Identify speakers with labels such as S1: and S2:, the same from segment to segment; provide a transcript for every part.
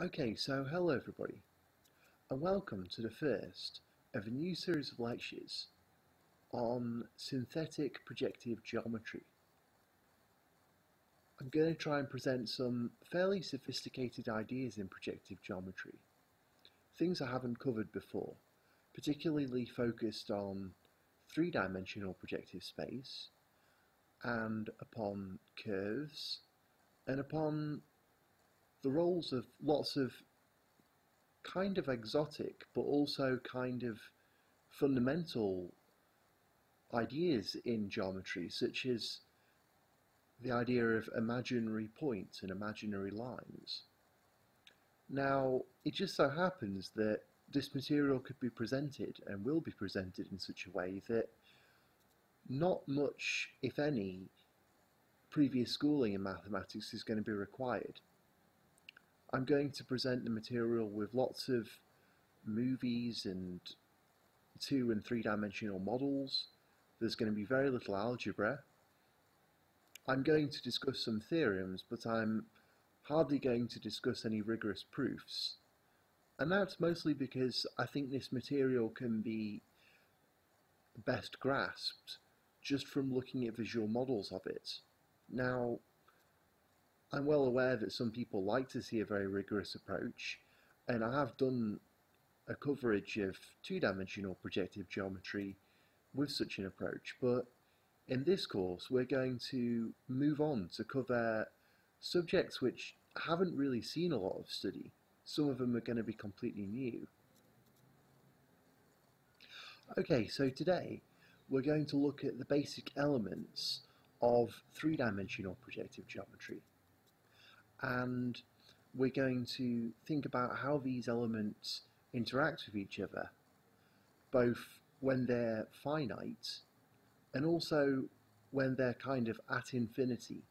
S1: Okay, so hello everybody, and welcome to the first of a new series of lectures on synthetic projective geometry. I'm going to try and present some fairly sophisticated ideas in projective geometry, things I haven't covered before, particularly focused on three-dimensional projective space, and upon curves, and upon the roles of lots of kind of exotic but also kind of fundamental ideas in geometry, such as the idea of imaginary points and imaginary lines. Now, it just so happens that this material could be presented and will be presented in such a way that not much, if any, previous schooling in mathematics is going to be required. I'm going to present the material with lots of movies and two and three dimensional models. There's going to be very little algebra. I'm going to discuss some theorems, but I'm hardly going to discuss any rigorous proofs. And that's mostly because I think this material can be best grasped just from looking at visual models of it. Now, I'm well aware that some people like to see a very rigorous approach, and I have done a coverage of two-dimensional projective geometry with such an approach, but in this course we're going to move on to cover subjects which haven't really seen a lot of study. Some of them are going to be completely new. Okay, so today we're going to look at the basic elements of three-dimensional projective geometry and we're going to think about how these elements interact with each other, both when they're finite and also when they're kind of at infinity.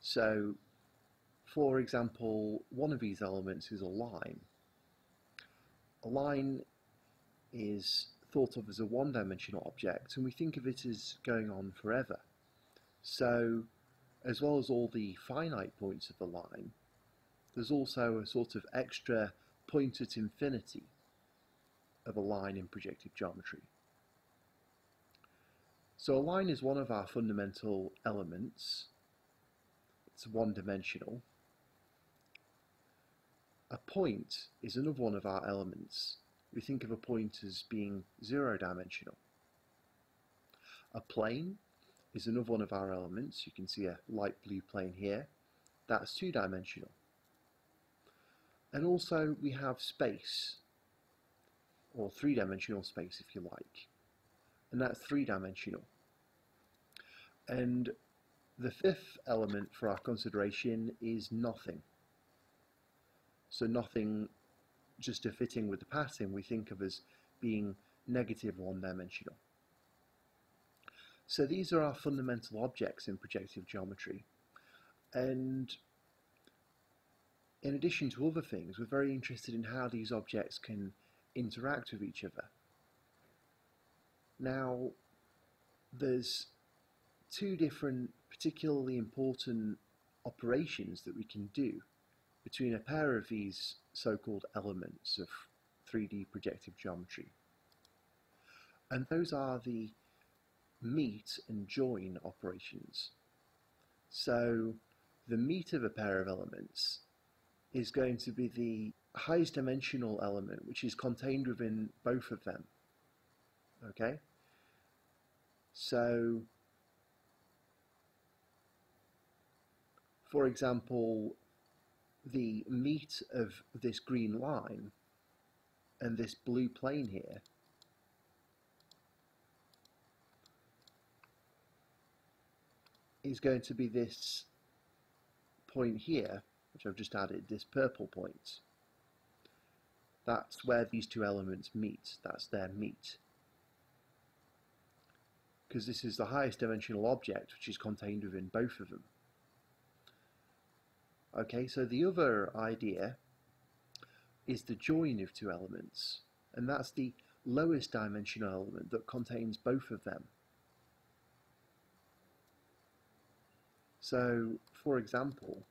S1: So, for example, one of these elements is a line. A line is thought of as a one-dimensional object and we think of it as going on forever. So as well as all the finite points of the line, there's also a sort of extra point at infinity of a line in projective geometry. So a line is one of our fundamental elements. It's one-dimensional. A point is another one of our elements. We think of a point as being zero-dimensional. A plane is another one of our elements. You can see a light blue plane here. That's two-dimensional. And also we have space, or three-dimensional space if you like. And that's three-dimensional. And the fifth element for our consideration is nothing. So nothing just a fitting with the pattern we think of as being negative one-dimensional. So these are our fundamental objects in projective geometry. And in addition to other things, we're very interested in how these objects can interact with each other. Now, there's two different particularly important operations that we can do between a pair of these so-called elements of 3D projective geometry. And those are the meet and join operations. So the meet of a pair of elements is going to be the highest dimensional element which is contained within both of them. Okay? So, for example, the meet of this green line and this blue plane here is going to be this point here, which I've just added, this purple point. That's where these two elements meet. That's their meet. Because this is the highest dimensional object which is contained within both of them. Okay, so the other idea is the join of two elements, and that's the lowest dimensional element that contains both of them. So, for example,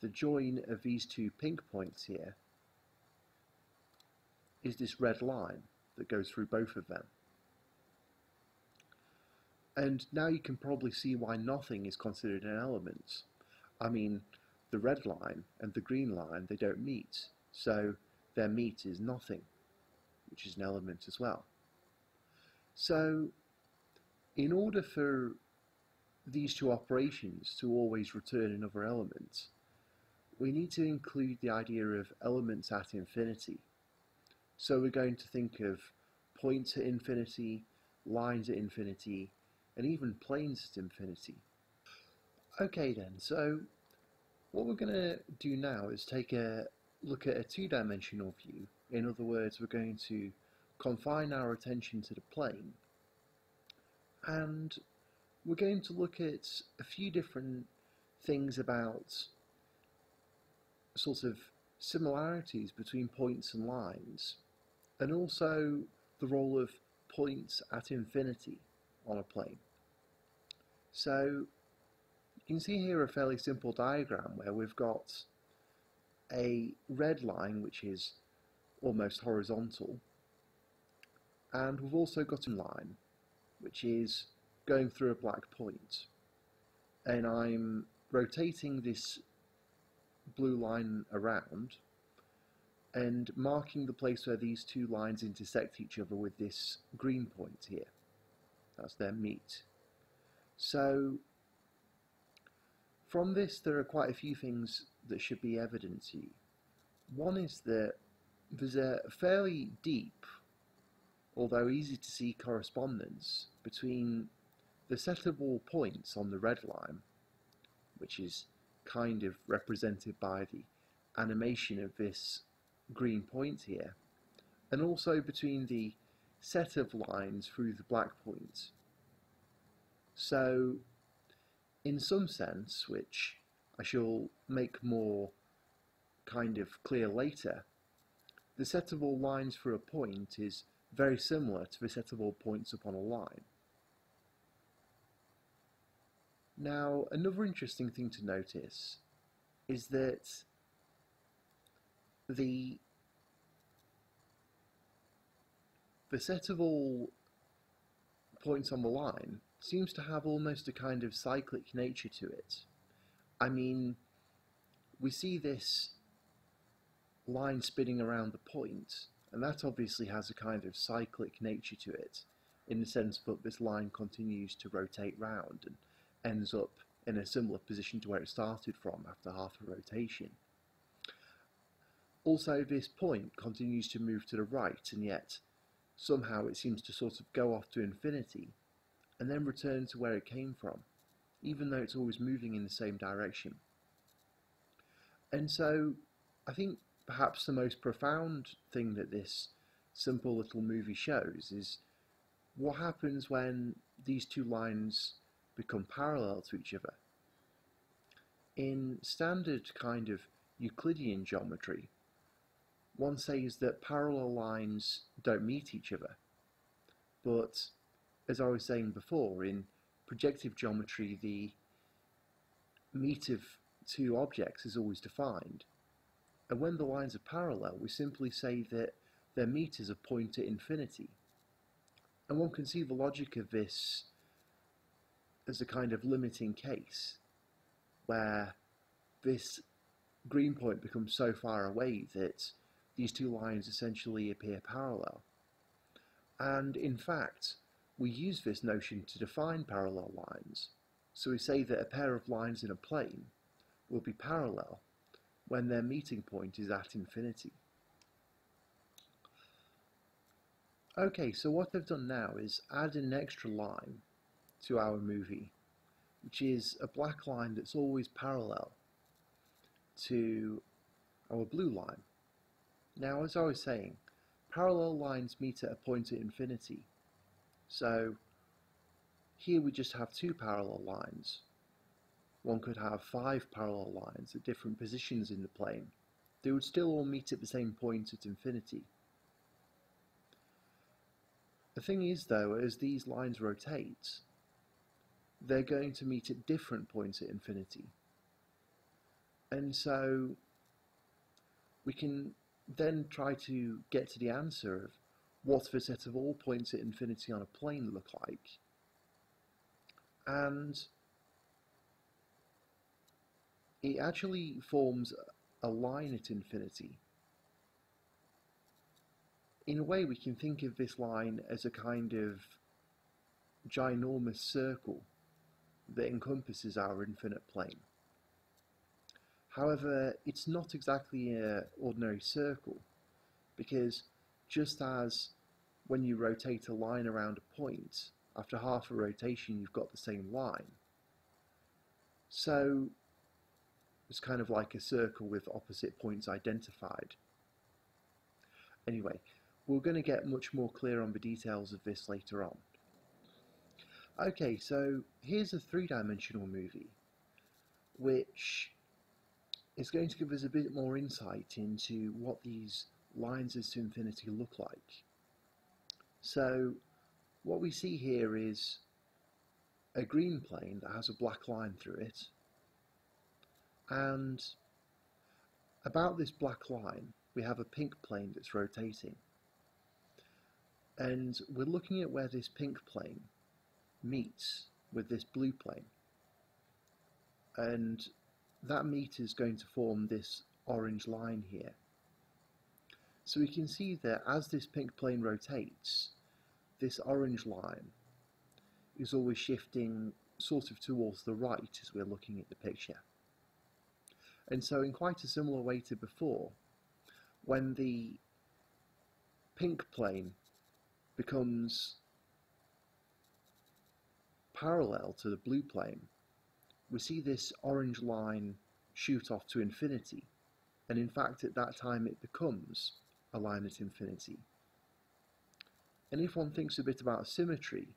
S1: the join of these two pink points here is this red line that goes through both of them. And now you can probably see why nothing is considered an element. I mean, the red line and the green line, they don't meet, so their meet is nothing, which is an element as well. So, in order for these two operations to always return another element, we need to include the idea of elements at infinity. So we're going to think of points at infinity, lines at infinity, and even planes at infinity. Okay then, so what we're going to do now is take a look at a two-dimensional view. In other words, we're going to confine our attention to the plane and we're going to look at a few different things about sort of similarities between points and lines and also the role of points at infinity on a plane. So you can see here a fairly simple diagram where we've got a red line which is almost horizontal and we've also got a line which is going through a black point and I'm rotating this blue line around and marking the place where these two lines intersect each other with this green point here. That's their meet. So from this there are quite a few things that should be evident to you. One is that there's a fairly deep, although easy to see correspondence between the set of all points on the red line, which is kind of represented by the animation of this green point here, and also between the set of lines through the black point. So, in some sense, which I shall make more kind of clear later, the set of all lines for a point is very similar to the set of all points upon a line. Now, another interesting thing to notice is that the the set of all points on the line seems to have almost a kind of cyclic nature to it. I mean, we see this line spinning around the point, and that obviously has a kind of cyclic nature to it, in the sense that this line continues to rotate round and ends up in a similar position to where it started from after half a rotation. Also, this point continues to move to the right, and yet somehow it seems to sort of go off to infinity and then return to where it came from, even though it's always moving in the same direction. And so, I think perhaps the most profound thing that this simple little movie shows is what happens when these two lines become parallel to each other. In standard kind of Euclidean geometry, one says that parallel lines don't meet each other. But, as I was saying before, in projective geometry, the meet of two objects is always defined. And when the lines are parallel, we simply say that their meet is a point at infinity. And one can see the logic of this as a kind of limiting case, where this green point becomes so far away that these two lines essentially appear parallel. And in fact, we use this notion to define parallel lines. So we say that a pair of lines in a plane will be parallel when their meeting point is at infinity. Okay, so what I've done now is add an extra line to our movie, which is a black line that's always parallel to our blue line. Now, as I was saying, parallel lines meet at a point at infinity. So, here we just have two parallel lines. One could have five parallel lines at different positions in the plane. They would still all meet at the same point at infinity. The thing is, though, as these lines rotate, they're going to meet at different points at infinity. And so we can then try to get to the answer of what the set of all points at infinity on a plane look like. And it actually forms a line at infinity. In a way, we can think of this line as a kind of ginormous circle that encompasses our infinite plane. However, it's not exactly an ordinary circle, because just as when you rotate a line around a point, after half a rotation you've got the same line. So it's kind of like a circle with opposite points identified. Anyway, we're going to get much more clear on the details of this later on. Okay, so here's a three-dimensional movie, which is going to give us a bit more insight into what these lines as to infinity look like. So what we see here is a green plane that has a black line through it and about this black line we have a pink plane that's rotating and we're looking at where this pink plane meets with this blue plane and that meet is going to form this orange line here so we can see that as this pink plane rotates this orange line is always shifting sort of towards the right as we're looking at the picture. And so in quite a similar way to before, when the pink plane becomes parallel to the blue plane, we see this orange line shoot off to infinity. And in fact, at that time, it becomes a line at infinity. And if one thinks a bit about symmetry,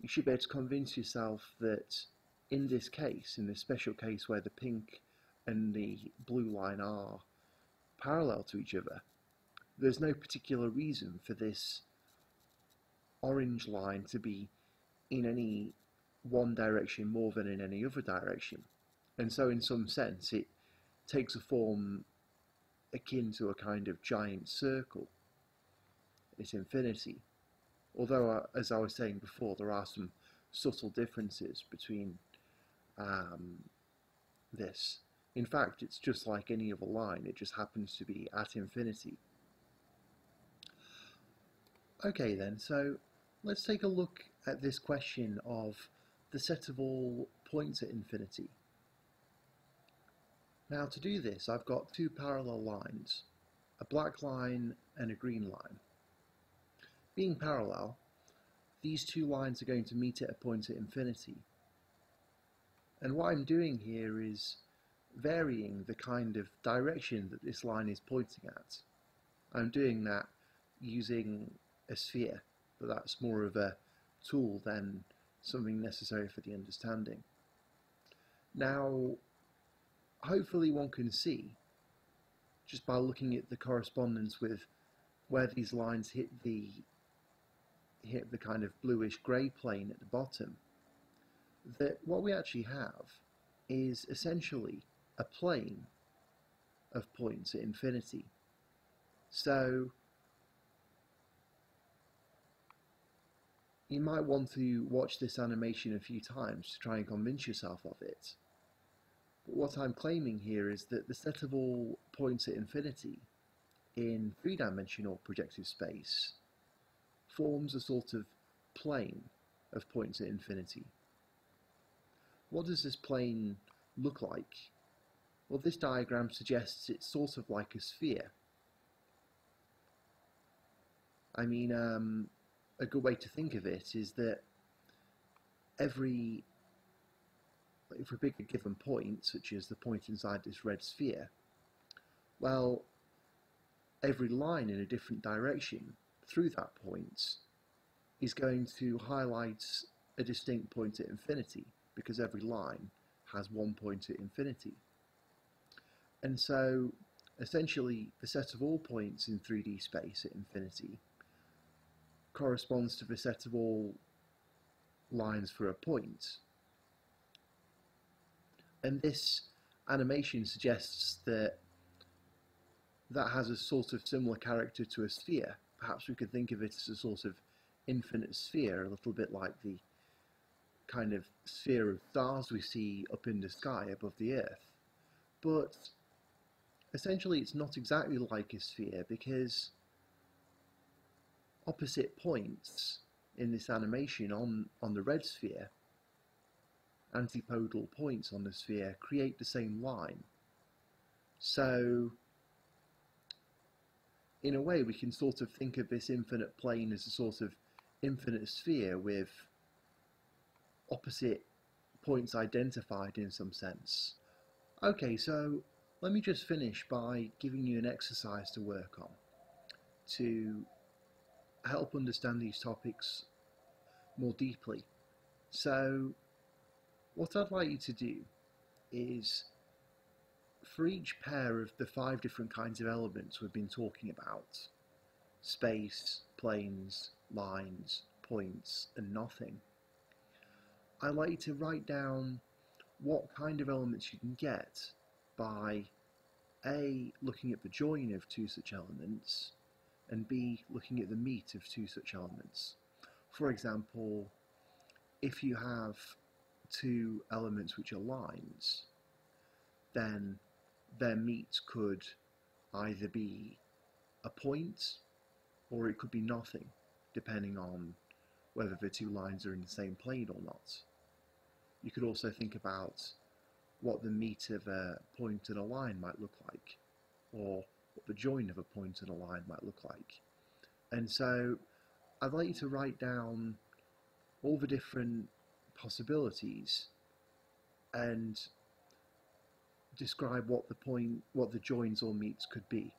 S1: you should be able to convince yourself that in this case, in this special case where the pink and the blue line are parallel to each other, there's no particular reason for this orange line to be in any one direction more than in any other direction. And so in some sense it takes a form akin to a kind of giant circle its infinity. Although, uh, as I was saying before, there are some subtle differences between um, this. In fact, it's just like any other line, it just happens to be at infinity. Okay then, so let's take a look at this question of the set of all points at infinity. Now to do this, I've got two parallel lines, a black line and a green line. Being parallel, these two lines are going to meet at a point at infinity. And what I'm doing here is varying the kind of direction that this line is pointing at. I'm doing that using a sphere, but that's more of a tool than something necessary for the understanding. Now, hopefully one can see, just by looking at the correspondence with where these lines hit the hit the kind of bluish grey plane at the bottom, that what we actually have is essentially a plane of points at infinity. So you might want to watch this animation a few times to try and convince yourself of it. But what I'm claiming here is that the set of all points at infinity in three-dimensional projective space forms a sort of plane of points at infinity. What does this plane look like? Well, this diagram suggests it's sort of like a sphere. I mean, um, a good way to think of it is that every, if we pick a given point, such as the point inside this red sphere, well, every line in a different direction through that point is going to highlight a distinct point at infinity because every line has one point at infinity. And so essentially the set of all points in 3D space at infinity corresponds to the set of all lines for a point. And this animation suggests that that has a sort of similar character to a sphere. Perhaps we could think of it as a sort of infinite sphere, a little bit like the kind of sphere of stars we see up in the sky above the Earth. But essentially it's not exactly like a sphere because opposite points in this animation on, on the red sphere, antipodal points on the sphere, create the same line. So in a way we can sort of think of this infinite plane as a sort of infinite sphere with opposite points identified in some sense. Okay, so let me just finish by giving you an exercise to work on to help understand these topics more deeply. So, what I'd like you to do is for each pair of the five different kinds of elements we've been talking about space, planes, lines, points, and nothing, I'd like you to write down what kind of elements you can get by A. looking at the join of two such elements and B. looking at the meet of two such elements. For example, if you have two elements which are lines, then their meet could either be a point or it could be nothing, depending on whether the two lines are in the same plane or not. You could also think about what the meet of a point and a line might look like, or what the join of a point and a line might look like. And so I'd like you to write down all the different possibilities and describe what the point, what the joins or meets could be.